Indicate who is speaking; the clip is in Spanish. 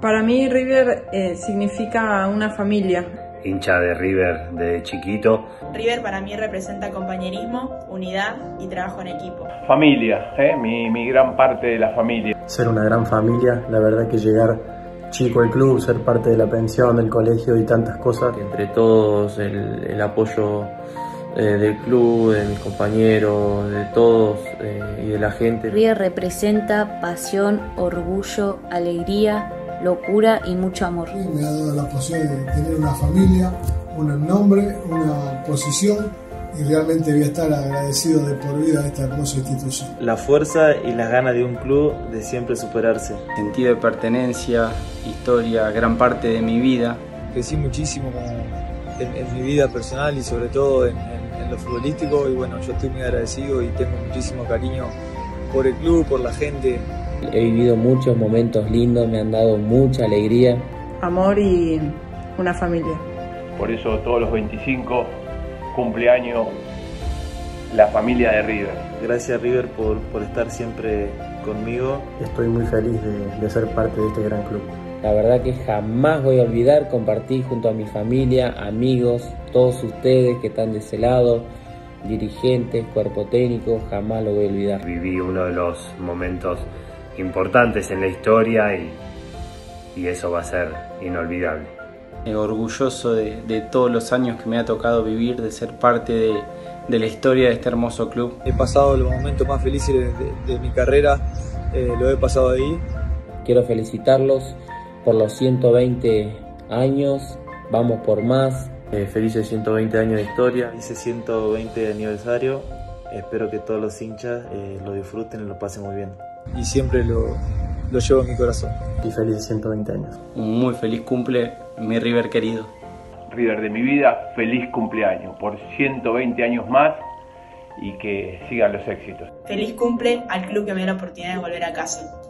Speaker 1: Para mí River eh, significa una familia.
Speaker 2: Hincha de River de chiquito.
Speaker 3: River para mí representa compañerismo, unidad y trabajo en equipo.
Speaker 4: Familia, ¿eh? mi, mi gran parte de la familia.
Speaker 5: Ser una gran familia, la verdad que llegar chico al club, ser parte de la pensión, del colegio y tantas cosas.
Speaker 6: Entre todos, el, el apoyo eh, del club, de mis compañeros, de todos eh, y de la gente.
Speaker 7: River representa pasión, orgullo, alegría, locura y mucho amor.
Speaker 8: Me ha dado la posibilidad de tener una familia, un nombre, una posición y realmente voy a estar agradecido de por vida a esta hermosa institución.
Speaker 9: La fuerza y las ganas de un club de siempre superarse.
Speaker 10: Sentido de pertenencia, historia, gran parte de mi vida.
Speaker 11: Crecí muchísimo en, en mi vida personal y sobre todo en, en, en, lo futbolístico y bueno, yo estoy muy agradecido y tengo muchísimo cariño por el club, por la gente.
Speaker 6: He vivido muchos momentos lindos, me han dado mucha alegría.
Speaker 1: Amor y una familia.
Speaker 4: Por eso todos los 25 cumpleaños la familia de River.
Speaker 9: Gracias River por, por estar siempre conmigo.
Speaker 5: Estoy muy feliz de, de, ser parte de este gran club.
Speaker 6: La verdad que jamás voy a olvidar compartir junto a mi familia, amigos, todos ustedes que están de ese lado, dirigentes, cuerpo técnico, jamás lo voy a olvidar.
Speaker 2: Viví uno de los momentos importantes en la historia y, y eso va a ser inolvidable.
Speaker 10: Orgulloso de, de, todos los años que me ha tocado vivir, de ser parte de, de la historia de este hermoso club.
Speaker 11: He pasado los momentos más felices de, de mi carrera, eh, lo he pasado ahí.
Speaker 6: Quiero felicitarlos por los 120 años, vamos por más.
Speaker 9: Eh, felices 120 años de historia, ese 120 aniversario, espero que todos los hinchas eh, lo disfruten y lo pasen muy bien.
Speaker 11: Y siempre lo, lo llevo en mi corazón.
Speaker 5: Y felices 120 años.
Speaker 10: Un muy feliz cumple, mi River querido.
Speaker 4: River de mi vida, feliz cumpleaños por 120 años más y que sigan los éxitos.
Speaker 3: Feliz cumple al club que me dio la oportunidad de volver a casa.